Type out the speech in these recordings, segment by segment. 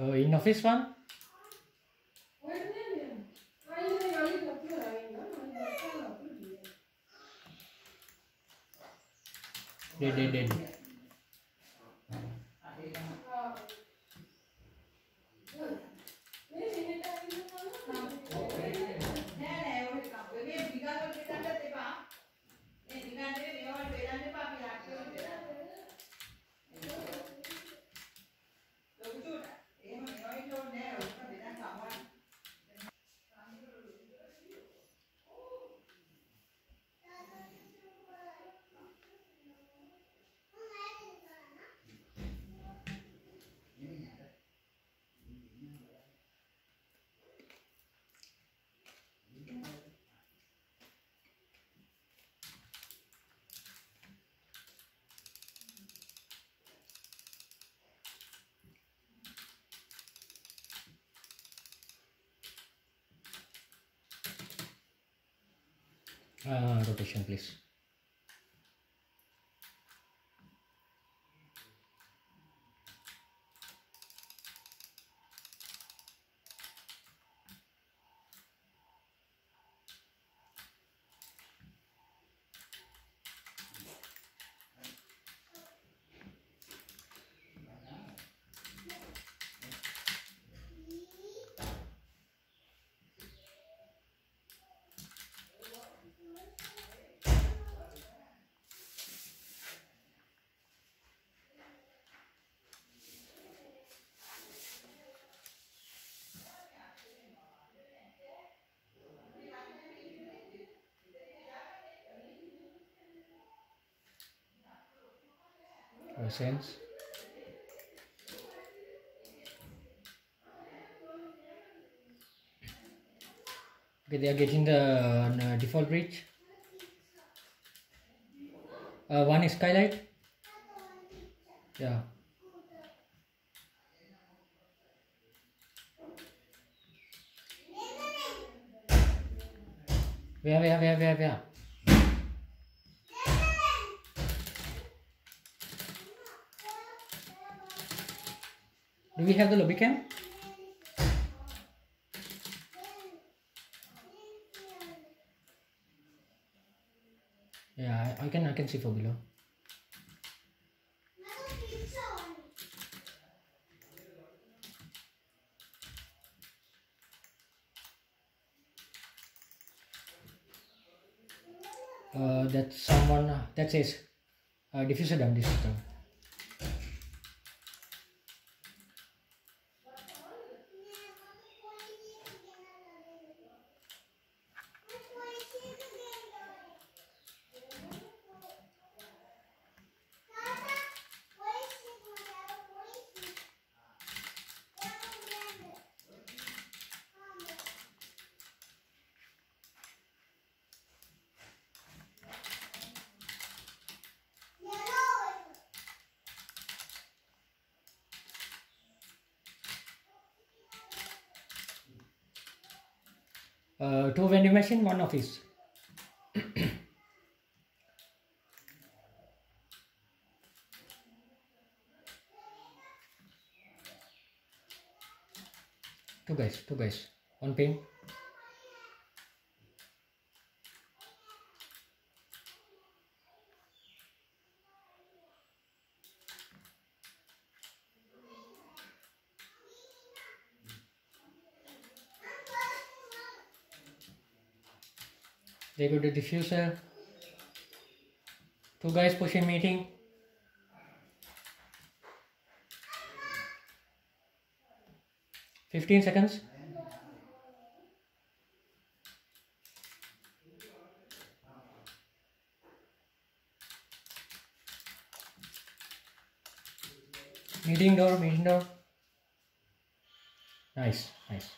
Uh, in office one? Dead, dead, Uh, rotation, please. Uh, sense. Okay, they are getting the uh, default bridge. Uh, one is skylight. Yeah. Where, where, where, where, where? Do we have the lobby cam? Yeah, I, can I can see for below. Uh, that's someone uh, that says uh, diffuser dump this system. Uh, two vending machine, one office. two guys, two guys, one pin. They go to diffuser. Two guys pushing meeting. Fifteen seconds. Meeting door, meeting door. Nice, nice.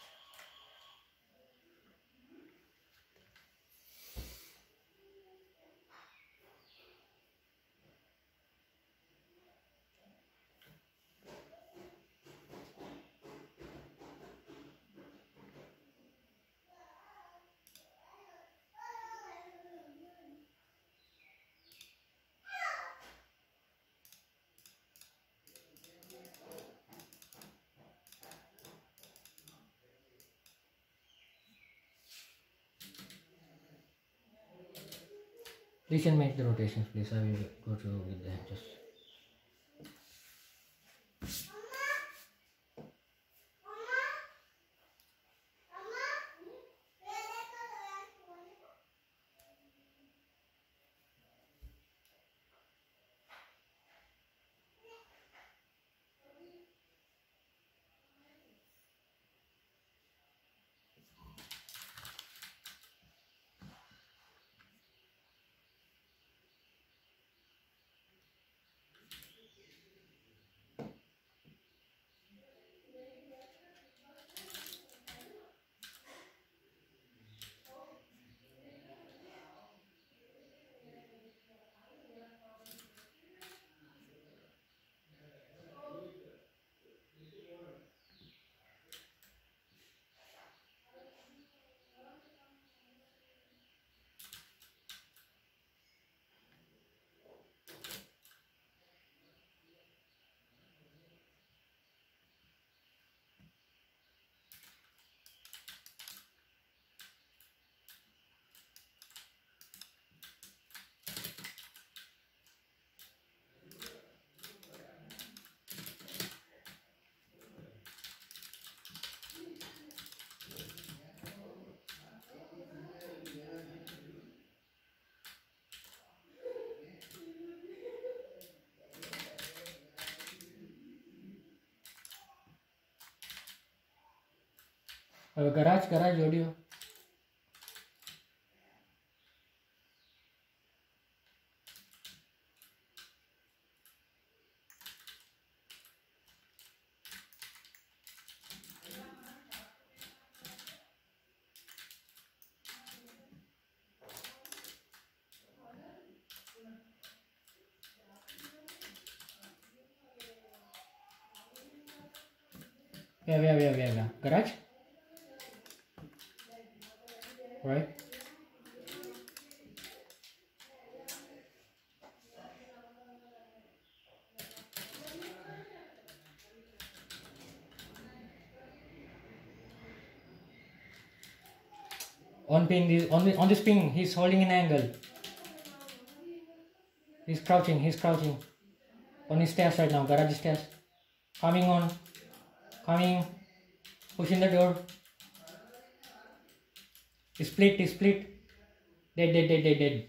You can make the rotations, please. I will go to with the hedges. Uh, garage, garage audio. Yeah, yeah, yeah, yeah, yeah. Garage? Right? On ping, this, on, on this ping, he's holding an angle. He's crouching, he's crouching. On his stairs right now, garage stairs. Coming on. Coming. Pushing the door. Split, split. Dead, dead, dead, dead, dead.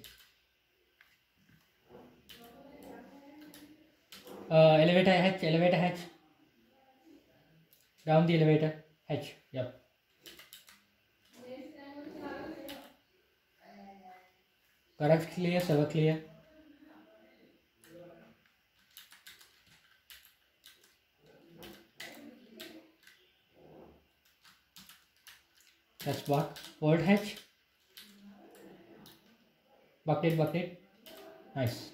Uh, elevator hatch, elevator hatch. Down the elevator hatch. Yep. Garage clear, server clear. That's what? Old hatch? Bucket, bucket. Nice.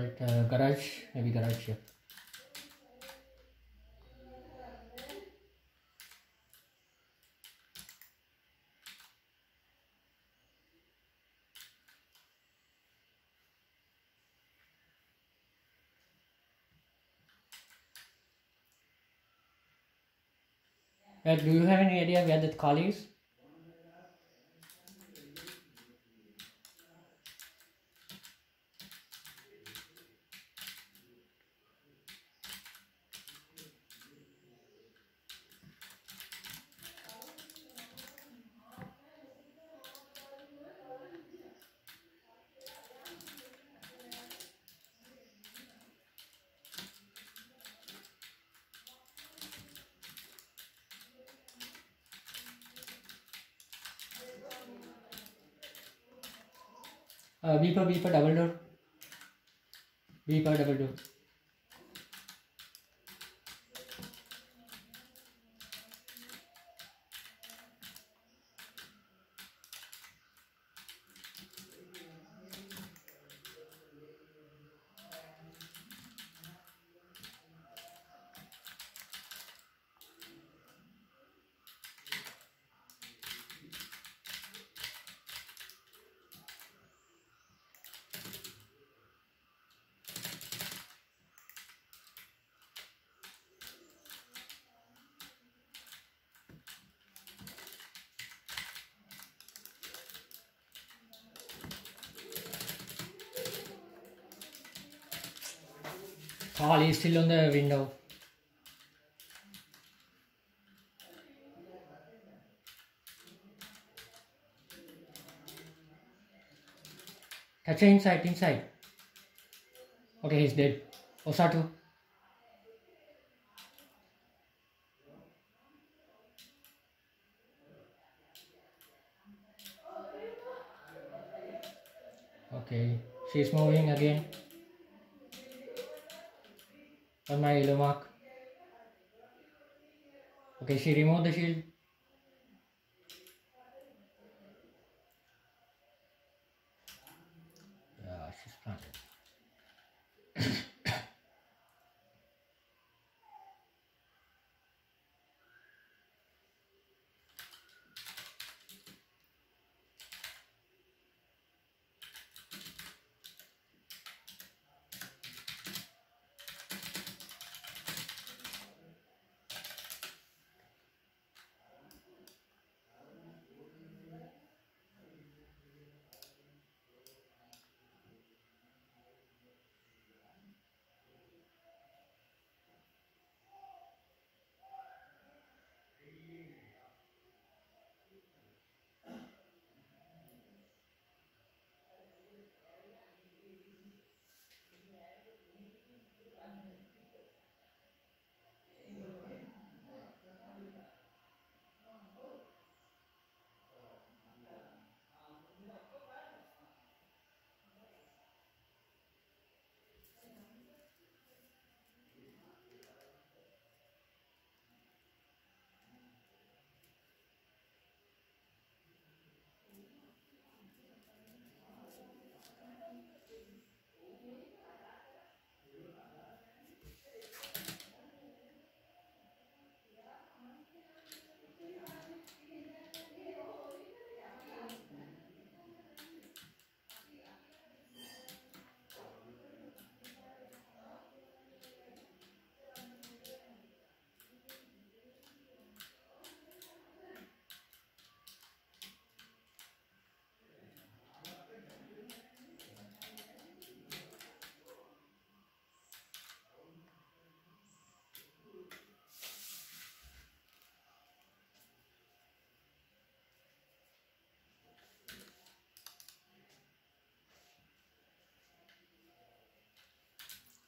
Right, uh, garage, maybe garage here. Do you have any idea where that call is? पर B पर double door B पर double door Call is still on the window. Touch inside, inside. Okay, he's dead. Osatu. Okay, she's moving again on my yellow mark. Okay, she removed the shield.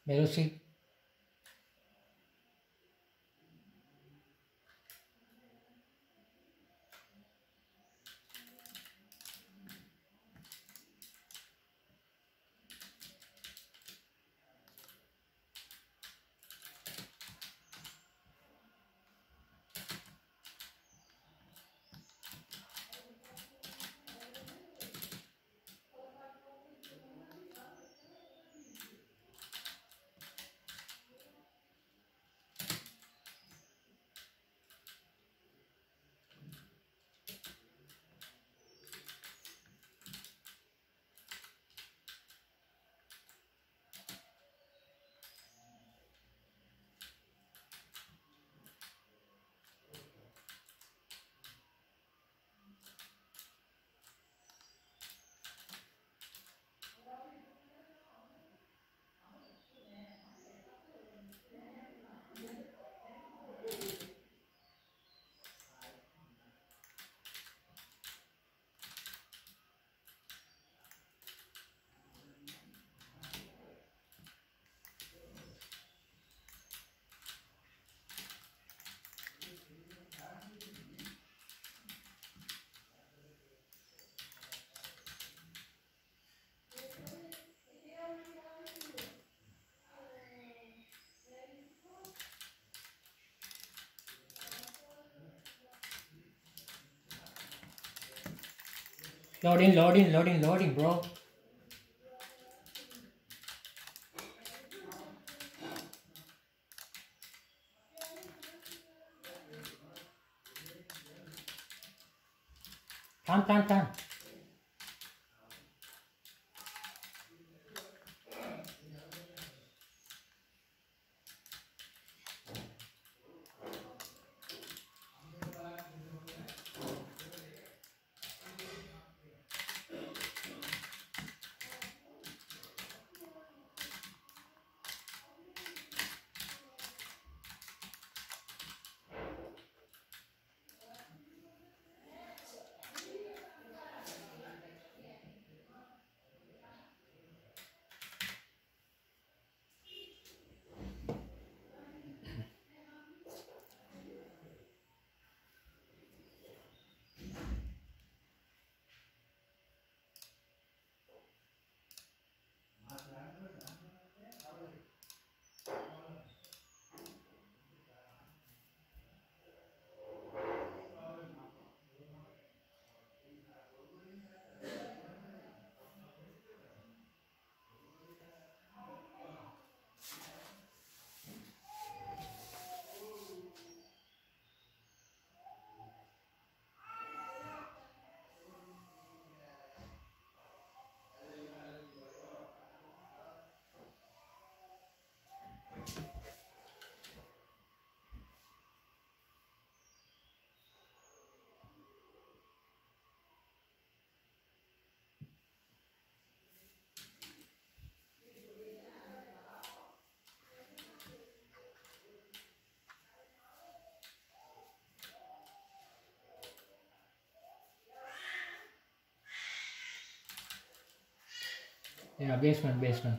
pero sí. Loading, loading, loading, loading, bro. Time, time, time. Yeah, basement, basement.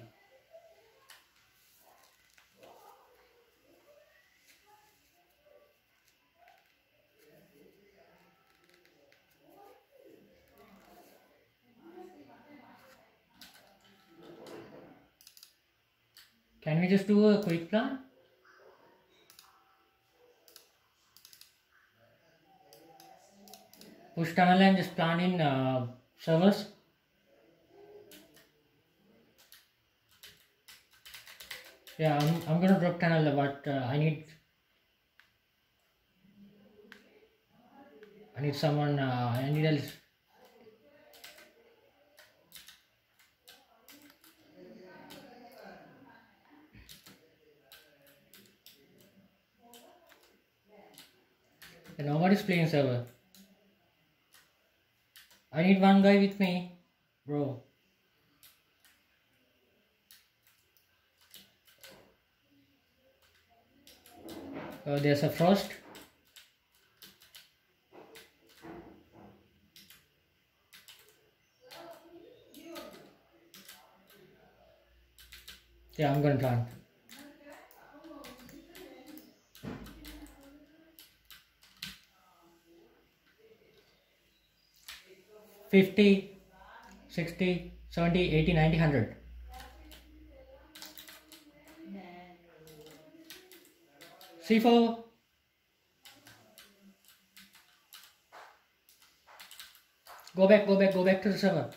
Can we just do a quick plan? Push tunnel and just plan in uh, servers. Yeah, I'm, I'm gonna drop tunnel, but uh, I need I need someone. Uh, I need else. Nobody's playing server. I need one guy with me, bro. Uh, there's a frost. Yeah, I'm gonna plant. Fifty, sixty, seventy, eighty, ninety, hundred. C4. Go back, go back, go back to the server.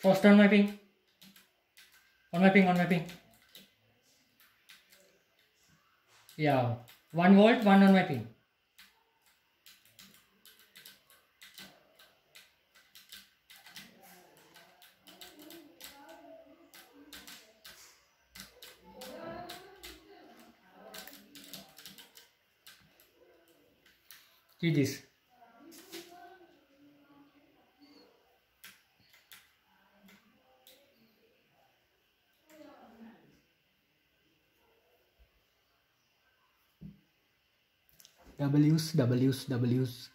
First on my ping. On my ping, on my ping. Yeah. One volt, one on my ping. GG's. W's, W's, W's.